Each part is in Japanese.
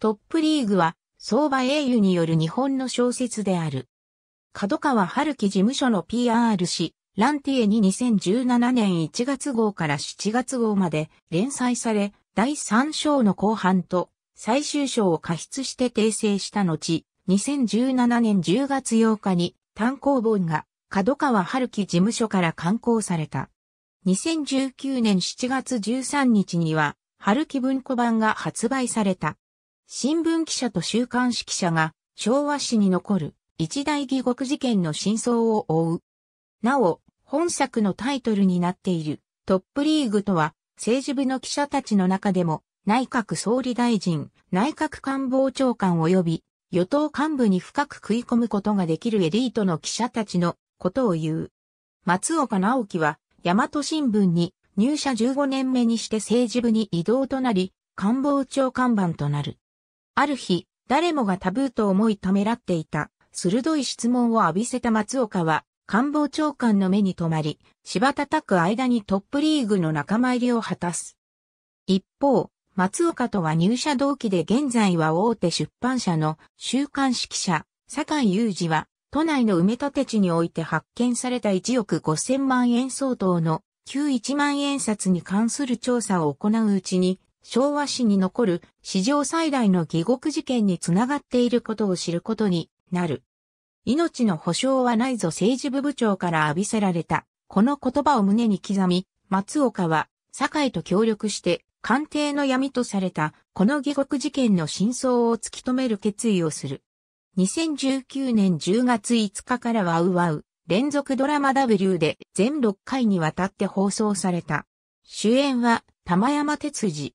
トップリーグは、相場英雄による日本の小説である。角川春樹事務所の PR 誌、ランティエに2017年1月号から7月号まで連載され、第3章の後半と最終章を過失して訂正した後、2017年10月8日に単行本が角川春樹事務所から刊行された。2019年7月13日には春樹文庫版が発売された。新聞記者と週刊誌記者が昭和史に残る一大義国事件の真相を追う。なお、本作のタイトルになっているトップリーグとは政治部の記者たちの中でも内閣総理大臣、内閣官房長官及び与党幹部に深く食い込むことができるエリートの記者たちのことを言う。松岡直樹は大和新聞に入社15年目にして政治部に移動となり、官房長官番となる。ある日、誰もがタブーと思いためらっていた、鋭い質問を浴びせた松岡は、官房長官の目に留まり、柴叩く間にトップリーグの仲間入りを果たす。一方、松岡とは入社同期で現在は大手出版社の週刊誌記者、坂井雄二は、都内の埋め立て地において発見された1億5000万円相当の旧1万円札に関する調査を行ううちに、昭和史に残る史上最大の義国事件につながっていることを知ることになる。命の保証はないぞ政治部部長から浴びせられた。この言葉を胸に刻み、松岡は、堺と協力して、官邸の闇とされた、この義国事件の真相を突き止める決意をする。2019年10月5日からはウワウ、連続ドラマ W で全6回にわたって放送された。主演は玉山哲司。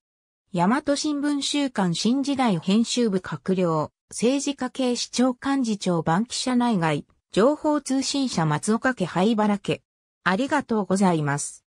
大和新聞週刊新時代編集部閣僚、政治家系市長幹事長番記者内外、情報通信社松岡家灰原家。ありがとうございます。